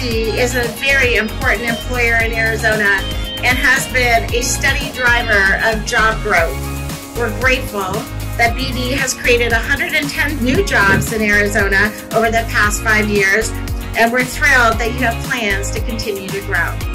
is a very important employer in Arizona and has been a steady driver of job growth. We're grateful that BD has created 110 new jobs in Arizona over the past five years, and we're thrilled that you have plans to continue to grow.